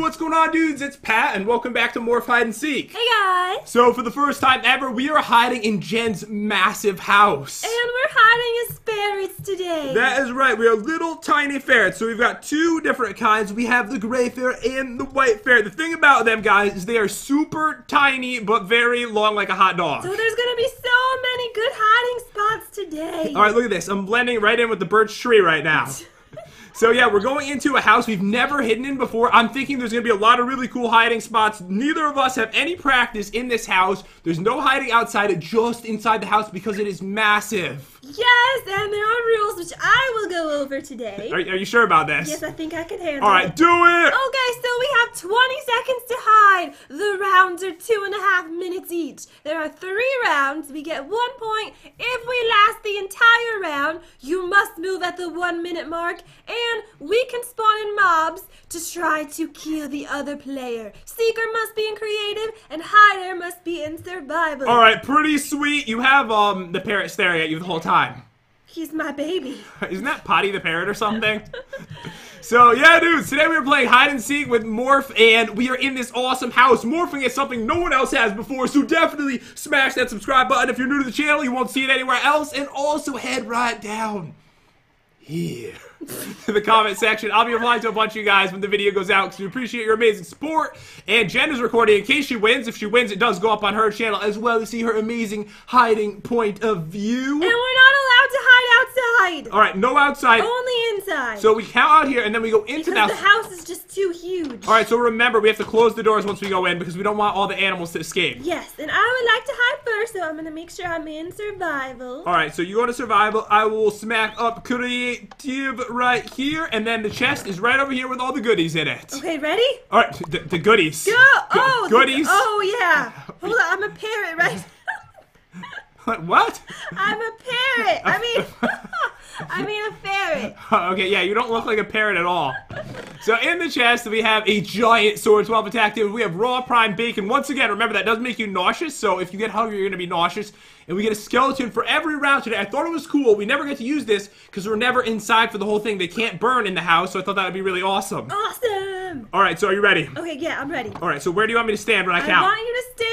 what's going on, dudes? It's Pat, and welcome back to Morph Hide and Seek. Hey guys! So, for the first time ever, we are hiding in Jen's massive house. And we're hiding as ferrets today. That is right. We are little tiny ferrets. So we've got two different kinds. We have the gray ferret and the white ferret. The thing about them, guys, is they are super tiny but very long like a hot dog. so there's gonna be so many good hiding spots today. All right, look at this. I'm blending right in with the birch tree right now. So yeah, we're going into a house we've never hidden in before. I'm thinking there's gonna be a lot of really cool hiding spots. Neither of us have any practice in this house. There's no hiding outside it, just inside the house because it is massive. Yes, and there are rules which I will go over today. Are, are you sure about this? yes, I think I can handle it. All right, it. do it. Okay, so we have 20 seconds to hide. The rounds are two and a half minutes each. There are three rounds. We get one point. If we last the entire round, you must move at the one minute mark, and we can spawn in mobs to try to kill the other player. Seeker must be in creative, and hider must be in survival. All right, pretty sweet. You have um the parrot staring at you the whole time. He's my baby. Isn't that Potty the parrot or something? so yeah, dudes. Today we are playing hide and seek with Morph, and we are in this awesome house. Morphing is something no one else has before, so definitely smash that subscribe button if you're new to the channel. You won't see it anywhere else, and also head right down here to the comment section. I'll be replying to a bunch of you guys when the video goes out because we appreciate your amazing support. And Jen is recording in case she wins. If she wins, it does go up on her channel as well to see her amazing hiding point of view. And we're not allowed to outside. All right, no outside. Only inside. So we count out here and then we go into because the house. the house. is just too huge. All right, so remember we have to close the doors once we go in because we don't want all the animals to escape. Yes, and I would like to hide first, so I'm gonna make sure I'm in survival. All right, so you go to survival. I will smack up creative right here, and then the chest is right over here with all the goodies in it. Okay, ready? All right, the, the goodies. Go! Go- Oh, the- goodies. oh yeah. Hold on, I'm a parrot, right? what? I'm a parrot. I mean, I mean a ferret. okay, yeah, you don't look like a parrot at all. So in the chest, we have a giant sword 12 attack damage. We have raw prime bacon. Once again, remember that does make you nauseous. So if you get hungry, you're gonna be nauseous. And we get a skeleton for every round today. I thought it was cool. We never get to use this because we're never inside for the whole thing. They can't burn in the house, so I thought that would be really awesome. Awesome. All right, so are you ready? Okay, yeah, I'm ready. All right, so where do you want me to stand when I I want you to stand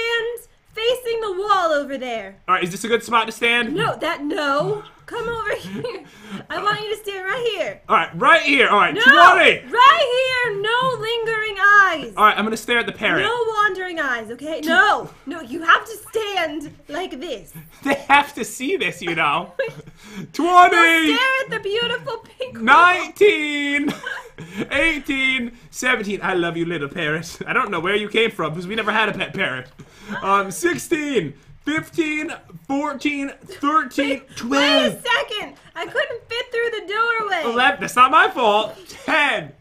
facing the wall over there. All right, is this a good spot to stand? No, that no. Come over here. I want you to stand right here. All right, right here. All right, No, 20. right here. No lingering eyes. All right, I'm gonna stare at the parrot. No wandering eyes, okay? No, no, you have to stand like this. They have to see this, you know. 20. Stare at the beautiful pink. 19, 18, 17. I love you, little parrot. I don't know where you came from because we never had a pet parrot. Um, 16, 15, 14, 13, Wait a 12, second. I couldn't fit through the doorway. 11. That's not my fault. 10,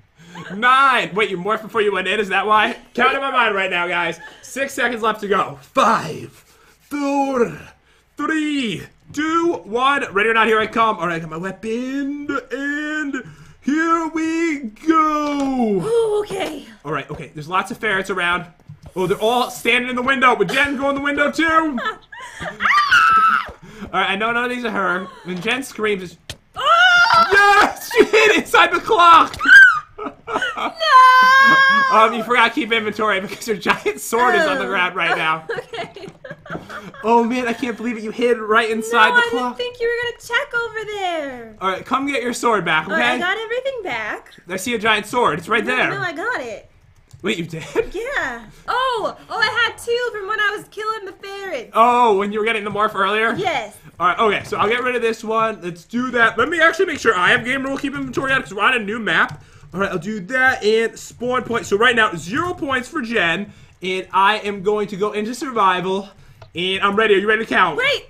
9. Wait, you morphed before you went in? Is that why? Count in my mind right now, guys. Six seconds left to go. Five, four, three, two, one. Ready or not, here I come. All right, I got my weapon, and here we go. Oh, okay. All right, okay. There's lots of ferrets around. Oh, they're all standing in the window. But Jen go in the window too. All right, I know none of these are her. When Jen screams, Oh! yes, she hit inside the clock. No! Um, you forgot to keep inventory because your giant sword is on the Oh. ground right now. Okay. Oh man, I can't believe it. You hid right inside no, the clock. I didn't think you were gonna check over there. All right, come get your sword back, okay? Right, I got everything back. I see a giant sword. It's right there. No, I got it. Wait, you did? Yeah. Oh, oh, I had two from when I was killing the ferret. Oh, when you were getting the morph earlier? Yes. All right, okay, so I'll get rid of this one. Let's do that. Let me actually make sure I have game rule keep inventory on because we're on a new map. All right, I'll do that and spawn point. So right now, zero points for Jen, and I am going to go into survival, and I'm ready. Are you ready to count? Wait,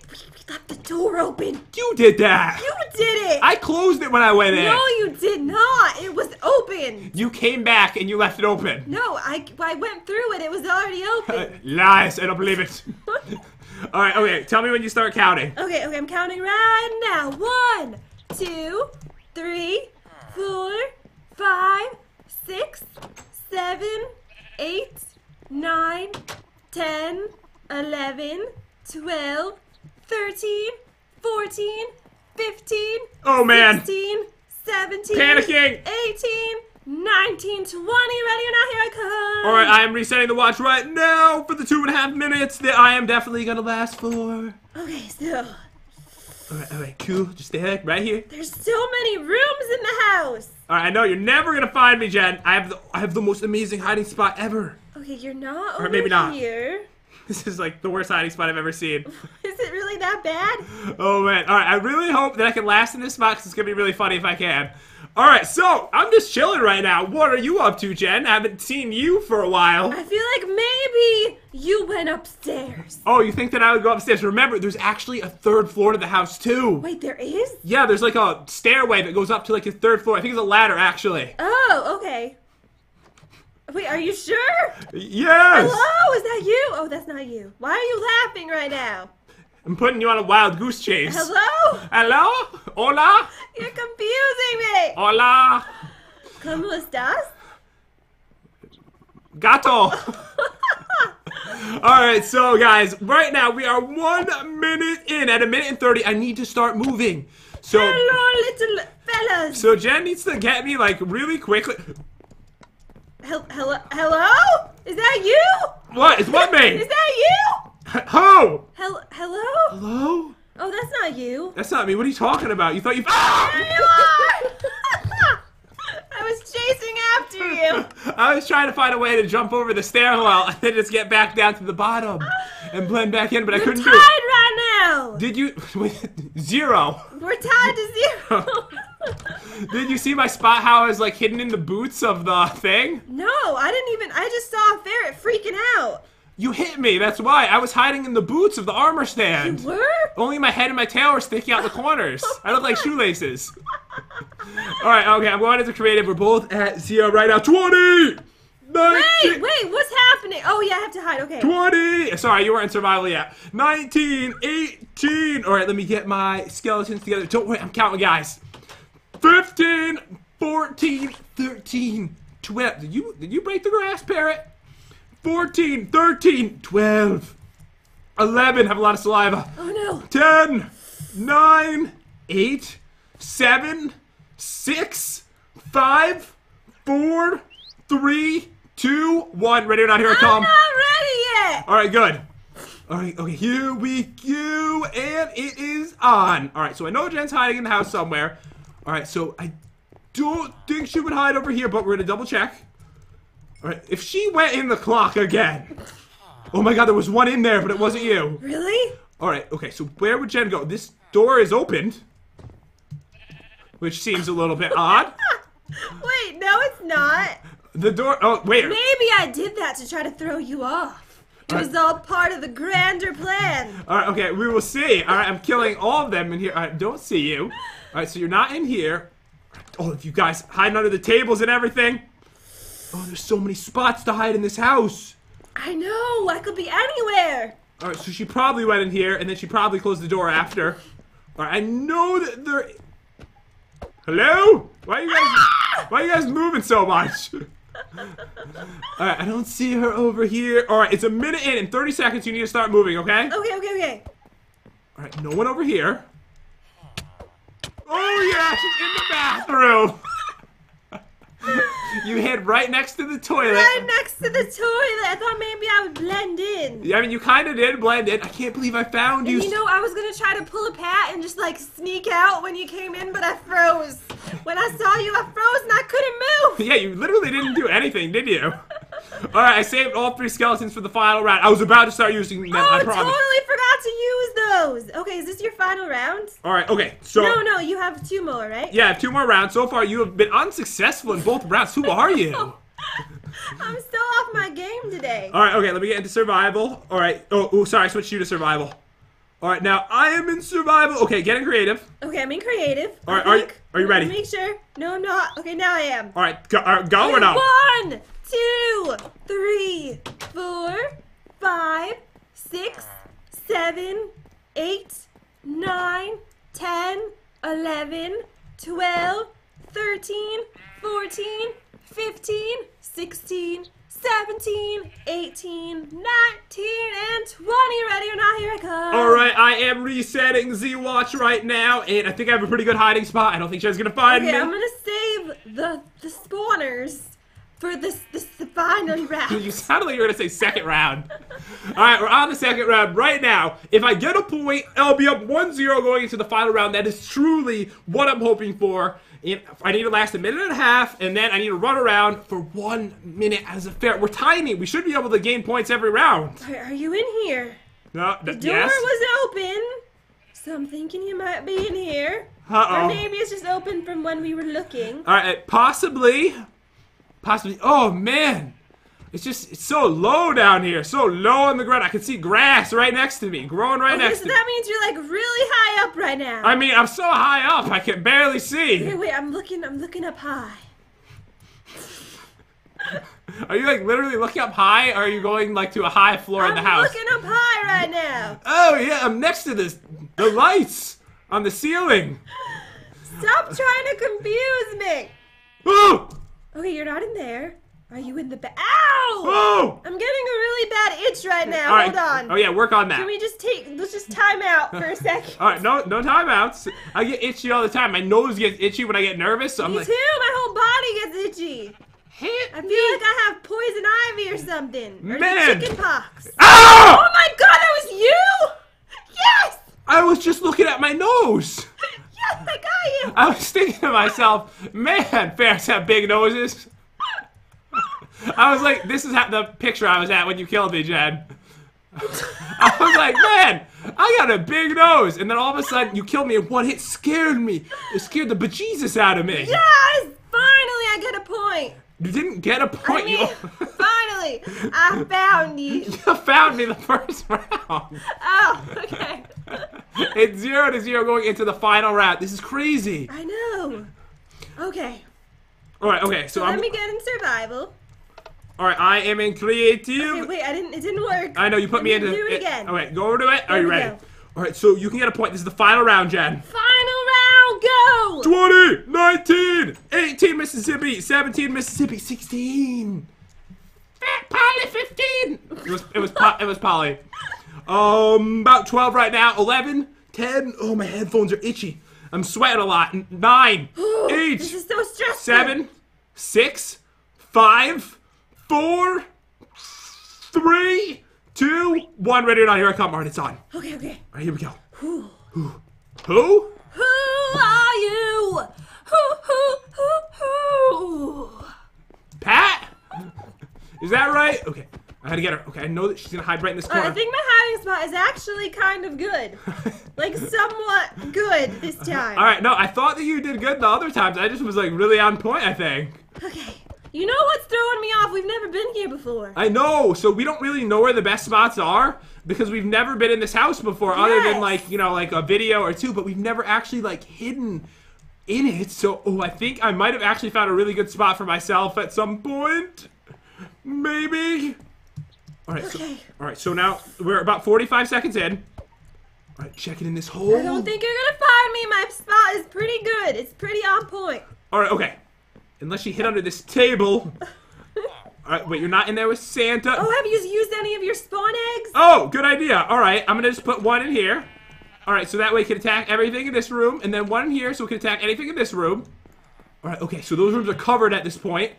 left the door open. You did that. You did it. I closed it when I went in. no, you did not. It was open. You came back and you left it open. No, I, I went through it. It was already open. Lies, I don't believe it. All right, okay, tell me when you start counting. okay, okay, I'm counting right now. One, two, three, four, five, six, seven, eight, nine, ten, eleven, twelve, thirteen, fourteen, fifteen, Oh man. sixteen, seventeen, Panicking. eighteen, 19, 20. Ready or not? Here I come. All right, I am resetting the watch right now for the two and a half minutes that I am definitely gonna last for. Okay, so All right, all right, cool. Just stay right here. there's so many rooms in the house. All right, I know you're never gonna find me, Jen. I have the I have the most amazing hiding spot ever. Okay, you're not Or over maybe not. here. This is like the worst hiding spot I've ever seen. Is it really that bad? Oh man! All right, I really hope that I can last in this spot because it's gonna be really funny if I can. All right, so I'm just chilling right now. What are you up to, Jen? I haven't seen you for a while. I feel like maybe you went upstairs. Oh, you think that I would go upstairs? Remember, there's actually a third floor to the house too. Wait, there is? Yeah, there's like a stairway that goes up to like the third floor. I think it's a ladder actually. Oh, okay. Wait, are you sure? Yes. Hello, is that you? Oh, that's not you. Why are you laughing right now? I'm putting you on a wild goose chase. Hello? Hello? Hola? You're confusing me. Hola? ¿Cómo estás? Gato. All right, so guys, right now we are one minute in. At a minute and thirty, I need to start moving. So, Hello, little fellas. so Jen needs to get me like really quickly. Hel- hello? Hello? Is that you? What? It's what me? Is that you? Who? Hel- hello? Hello? Oh, that's not you. That's not me. What are you talking about? You thought you? Ah! There you are! I was chasing after you. I was trying to find a way to jump over the stairwell and then just get back down to the bottom and blend back in, but I We're couldn't tied do it. right now. Did you? Zero. We're tied to zero. Did you see my spot? How I was like hidden in the boots of the thing? no, I didn't even. I just saw a ferret freaking out. You hit me. That's why I was hiding in the boots of the armor stand. Were? Only my head and my tail were sticking out the corners. I look like shoelaces. All right, okay. I'm going into creative. We're both at zero right now. Twenty. 19, Wait, wait, what's happening? Oh, yeah, I have to hide. Okay. 20. Sorry, you weren't in survival yet. 19, 18. All right, let me get my skeletons together. Don't worry, I'm counting, guys. 15, 14, 13, 12. Did you did you break the grass, parrot? 14, 13, 12, 11. Have a lot of saliva. Oh, no. 10, 9, 8, 7, 6, 5, 4, 3, 2, 1. Ready or not, here I come. I'm not ready yet. All right, good. All right, okay, here we go, and it is on. All right, so I know Jen's hiding in the house somewhere. All right, so I don't think she would hide over here, but we're gonna double check. All right, if she went in the clock again. Oh my God, there was one in there, but it wasn't you. Really? All right, okay, so where would Jen go? This door is opened, which seems a little bit odd. Wait, no, it's not. The door. Oh wait. Maybe I did that to try to throw you off. It was all part of the grander plan. All right, okay, we will see. All right, I'm killing all of them in here. I don't see you. All right, so you're not in here. All of you guys hiding under the tables and everything. Oh, there's so many spots to hide in this house. I know, I could be anywhere. All right, so she probably went in here, and then she probably closed the door after. All right, I know that there. Hello? Why are you guys? Ah! Why are you guys moving so much? All right, I don't see her over here. All right, it's a minute in. In 30 seconds, you need to start moving. Okay? Okay, okay, okay. All right, no one over here. Oh yeah, she's in the bathroom. you hid right next to the toilet. Right next to the toilet. I thought maybe I would blend in. Yeah, I mean, you kind of did blend in. I can't believe I found you. And you know, I was gonna try to pull a pat and just like sneak out when you came in, but I froze. When I saw you, I froze and I couldn't move. yeah, you literally didn't do anything, did you? All right, I saved all three skeletons for the final round. I was about to start using them. Oh, I promise. totally forgot to use those. Okay, is this your final round? All right, okay. So No, no, you have two more, right? yeah, I have two more rounds. So far, you have been unsuccessful in both rounds. Who are you? I'm still off my game today. All right, okay, let me get into survival. All right. Oh, oh, sorry, I switched you to survival. All right, now I am in survival. Okay, getting creative. Okay, I'm in creative. All right, are you- are you ready? Make sure. No, I'm not. Okay, now I am. All right, go, uh, go or no? One, two, three, four, five, six, seven, eight, nine, ten, eleven, twelve, thirteen, fourteen, fifteen, sixteen, seventeen, eighteen, nineteen, and twenty. Ready or not? Here I come. All right, I am resetting Z Watch right now, and I think I have a pretty good hiding spot. I don't think Jen's gonna find Okay, me. I'm gonna save the the spawners for this this the final round. You sounded like you were gonna say second round. All right, we're on the second round right now. If I get a point, I'll be up 1-0 going into the final round. That is truly what I'm hoping for. I need to last a minute and a half, and then I need to run around for one minute as a fair. We're tiny. We should be able to gain points every round. Are, are you in here? No, The door yes. was open, so I'm thinking you might be in here. Uh-oh. Or maybe it's just open from when we were looking. All right, possibly, possibly. Oh man, it's just it's so low down here, so low on the ground. I can see grass right next to me, growing right Okay, next so to me. that means you're like really high up right now. I mean, I'm so high up, I can barely see. Wait, wait, I'm looking. I'm looking up high. Are you like literally looking up high, or are you going like to a high floor in I'm the house? I'm looking up high right now. Oh yeah, I'm next to this the lights on the ceiling. Stop trying to confuse me. Oh, Okay, you're not in there. Are you in the back? Ow! oh. I'm getting a really bad itch right now. Right. Hold on. Oh yeah, work on that. Can we just take? Let's just time out for a second. All right, no no timeouts. I get itchy all the time. My nose gets itchy when I get nervous, so I'm Me like. too. My whole body gets itchy. Hit I feel me. like I have poison ivy or something. Or Man. chicken pox. Ah! Oh my god, that was you! Yes! I was just looking at my nose. Yes, I got you! I was thinking to myself, man, ferrets have big noses. I was like, this is the picture I was at when you killed me, Jen. I was like, man, I got a big nose. And then all of a sudden, you killed me in one hit. Scared me. It scared the bejesus out of me. Yes! Finally, I get a point. You didn't get a point. I mean, finally, I found you. you found me the first round. Oh, okay. It's zero to zero going into the final round. This is crazy. I know. Okay, All right, okay. So let I'm. me get in survival. All right, I am in creative. Okay, wait, I didn't. It didn't work. I know you put me into. do it again. Okay, go over to it. Are There you we ready? go. All right, so you can get a point. This is the final round, Jen. Final round, go! 20, 19, 18 Mississippi, 17 Mississippi, 16. Polly, 15. It was it was it was Polly. Um, about 12 right now. 11, 10. Oh, my headphones are itchy. I'm sweating a lot. Nine, eight, This is so stressful. seven, six, five, four, three, two, one. Ready or not? Here I come. All right, it's on. Okay, okay. All right, here we go. Whew. Who? Who are you? Who, who, who, who? Pat? Is that right? Okay. I gotta get her. Okay, I know that she's gonna hide right in this Uh, corner. I think my hiding spot is actually kind of good. Like, somewhat good this time. All right, no, I thought that you did good the other times. I just was like really on point. I think. Okay. You know what's throwing me off? We've never been here before. I know. So we don't really know where the best spots are because we've never been in this house before, other than like you know like a video or two. But we've never actually like hidden in it. So oh, I think I might have actually found a really good spot for myself at some point. Maybe. All right. So, Okay. all right. So now we're about forty-five seconds in. All right, checking in this hole. I don't think you're gonna find me. My spot is pretty good. It's pretty on point. All right, okay. Unless you hit under this table. All right, uh, wait, you're not in there with Santa. Oh, have you used any of your spawn eggs? Oh, good idea. All right, I'm gonna just put one in here. All right, so that way it can attack everything in this room, and then one in here so it can attack anything in this room. All right, okay, so those rooms are covered at this point.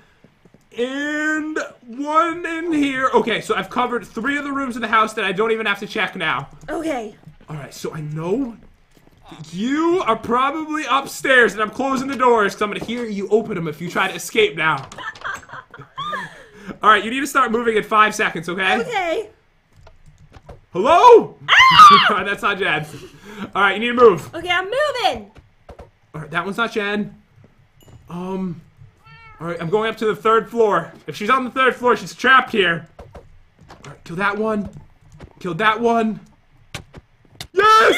And one in here. Okay, so I've covered three of the rooms in the house that I don't even have to check now. Okay. All right, so I know you are probably upstairs, and I'm closing the doors because I'm gonna hear you open them if you try to escape now. All right, you need to start moving in five seconds, okay? Okay. Hello? All right, that's not Jen. All right, you need to move. Okay, I'm moving. All right, that one's not Jen. Um. All right, I'm going up to the third floor. If she's on the third floor, she's trapped here. All right, kill that one. Kill that one. Yes!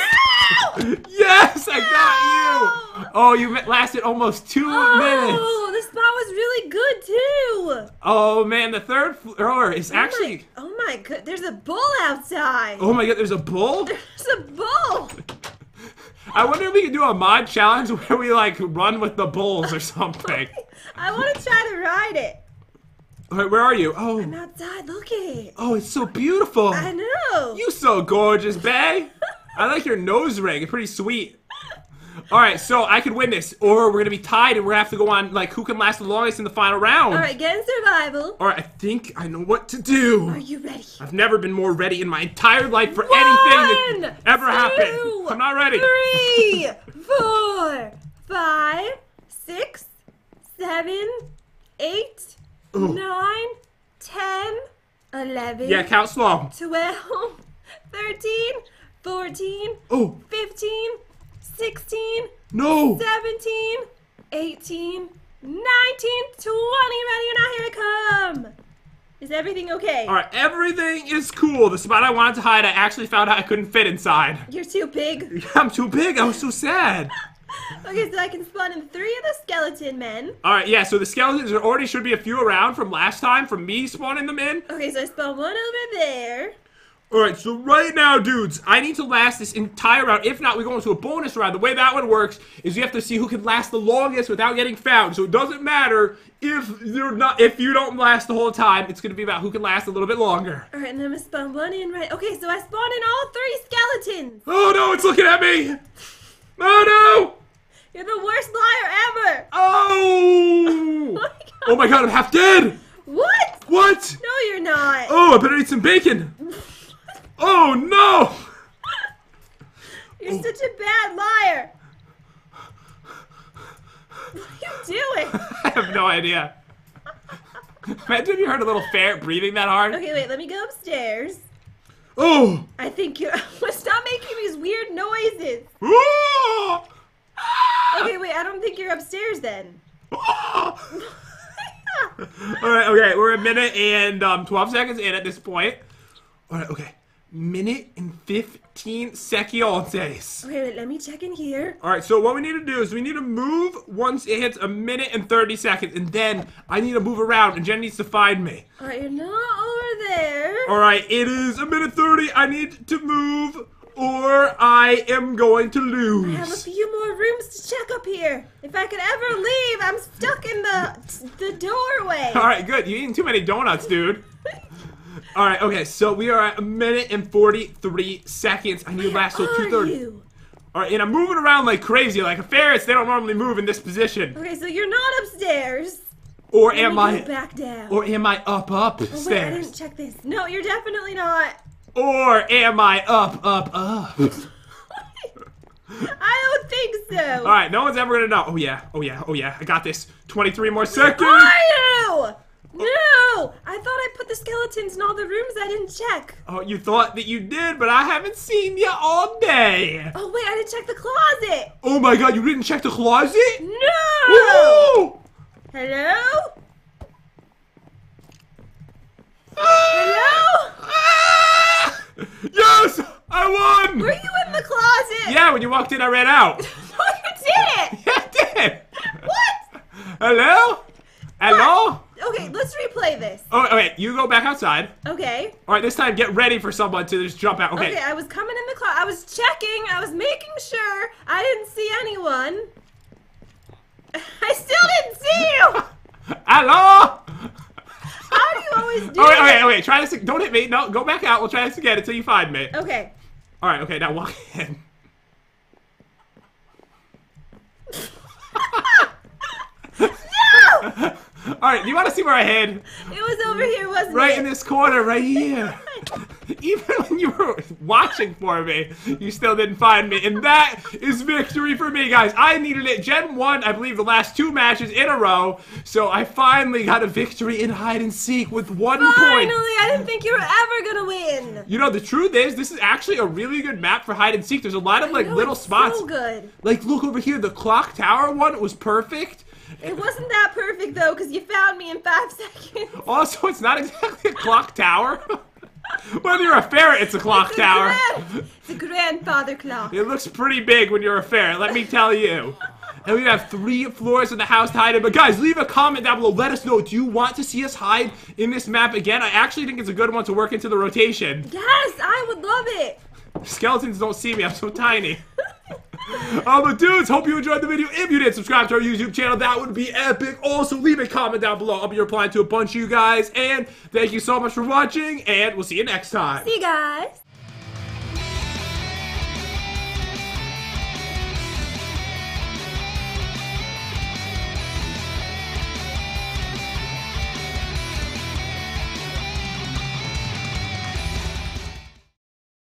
yes, I got you. Oh, you lasted almost two oh, minutes. Oh, this spot was really good too. Oh man, the third floor oh, is oh actually. Oh my, oh my god, there's a bull outside. Oh my god, there's a bull. There's a bull. I wonder if we could do a mod challenge where we like run with the bulls or something. I want to try to ride it. All right, where are you? Oh, I'm outside. Look at it. oh, it's so beautiful. I know. You so gorgeous, Bay. I like your nose ring. It's pretty sweet. All right, so I could win this, or we're gonna be tied, and we're gonna have to go on like who can last the longest in the final round. All right, get survival. All right, I think I know what to do. Are you ready? I've never been more ready in my entire life for anything that One, ever happened. I'm not ready. Three, four, five, six, seven, eight, Ooh. nine, ten, eleven, Yeah, count slow. 12, 13, 14, Oh 15, 16, no! 17, 18, 19, 20. Ready or not? Here I come. Is everything okay? All right, everything is cool. The spot I wanted to hide, I actually found out I couldn't fit inside. You're too big. I'm too big. I was so sad. Okay, so I can spawn in three of the skeleton men. All right, yeah. So the skeletons there already should be a few around from last time, from me spawning them in. Okay, so I spawn one over there. All right, so right now, dudes, I need to last this entire round. If not, we go into a bonus round. The way that one works is you have to see who can last the longest without getting found. So it doesn't matter if you're not if you don't last the whole time. It's gonna be about who can last a little bit longer. All right, and I'm gonna spawn one in right. Okay, so I spawned in all three skeletons. Oh no, it's looking at me. Oh no! You're the worst liar ever. no! Oh! Oh, oh my god, I'm half dead. What? What? No, you're not. Oh, I better eat some bacon. Oh no! You're such a bad liar. What are you doing? I have no idea. Imagine if you heard a little ferret breathing that hard. Okay, wait. Let me go upstairs. Oh! I think you're. Stop making these weird noises. Ah! Okay, wait. I don't think you're upstairs then. Ah! All right, okay, we're a minute and um, 12 seconds in at this point. All right, okay, minute and 15 seconds. Okay, wait. Let me check in here. All right, so what we need to do is we need to move once it hits a minute and 30 seconds, and then I need to move around, and Jen needs to find me. All right, you're not over there. All right, it is a minute 30. I need to move, or I am going to lose. I have a few more rooms to check up here. If I could ever leave, I'm stuck in the the doorway. All right, good. You're eating too many donuts, dude. All right, okay, so we are at a minute and 43 seconds. I need to last till Are 230. you? All right, and I'm moving around like crazy. Like a ferret, they don't normally move in this position. Okay, so you're not upstairs. Or am I? back down? Or am I up, up oh, wait, I didn't check this. No, you're definitely not. Or am I up, up, up? I don't think so. All right, no one's ever gonna know. Oh yeah, oh yeah, oh yeah. I got this. 23 more seconds. Are you? No! I thought I put the skeletons in all the rooms I didn't check. Oh, you thought that you did, but I haven't seen you all day. Oh, wait, I didn't check the closet. Oh my god, you didn't check the closet? No! Woo! Hello? Ah! Ah! Yes! I won! Were you in the closet? Yeah, when you walked in, I ran out. No, you didn't. Yeah, I did. What? Hello? Hello? Let's replay this. Oh, okay, you go back outside. Okay. All right, this time get ready for someone to just jump out. Okay. Okay, I was coming in the closet. I was checking. I was making sure. I didn't see anyone. I still didn't see you. Hello? How do you always do Oh, wait, okay, okay, try this. Don't hit me. No, go back out. We'll try this again until you find me. Okay. All right, okay, now walk in. No! All right, you want to see where I hid? It was over here, wasn't Right it? Right in this corner, right here. Even when you were watching for me, you still didn't find me. And that is victory for me, guys. I needed it. Jen 1, I believe, the last two matches in a row. So I finally got a victory in hide and seek with one Finally, point. I didn't think you were ever gonna win. You know, the truth is, this is actually a really good map for hide and seek. There's a lot of like No, little it's spots. So good. Like, look over here. The clock tower one was perfect. It wasn't that perfect though, because you found me in five seconds. Also, it's not exactly a clock tower. Whether you're a ferret, it's a clock It's a tower. grand- It's a grandfather clock. It looks pretty big when you're a ferret, let me tell you. And we have three floors in the house to hide in. But guys, leave a comment down below. Let us know. Do you want to see us hide in this map again? I actually think it's a good one to work into the rotation. Yes, I would love it. Skeletons don't see me. I'm so tiny. Oh, but dudes, hope you enjoyed the video. If you did, subscribe to our YouTube channel. That would be epic. Also, leave a comment down below. I'll be replying to a bunch of you guys. And thank you so much for watching, and we'll see you next time. See you guys.